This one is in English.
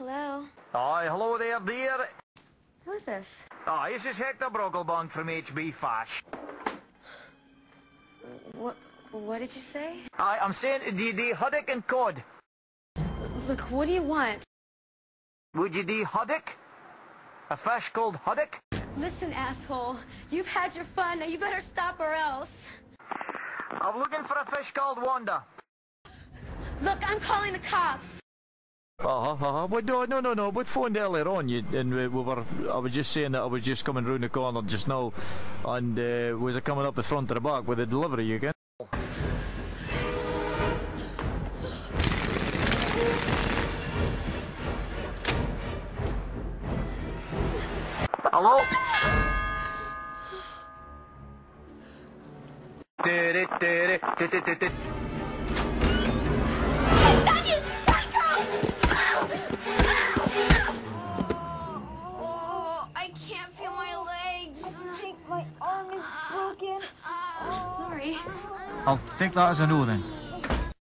Hello? Aye, hello there, dear. Who is this? Aye, this is Hector Brocklebank from HB Fash. What What did you say? Aye, I'm saying, do haddock and cod? Look, what do you want? Would you do haddock? A fish called haddock? Listen, asshole. You've had your fun. Now you better stop or else. I'm looking for a fish called Wanda. Look, I'm calling the cops. Uh-huh, uh-huh. Well, no, no, no, no. We phoned earlier on, you, and we, we were. I was just saying that I was just coming round the corner just now, and uh, was I coming up the front or the back with the delivery you get? Hello? My arm is broken. Oh. Sorry. I'll take that as a no then.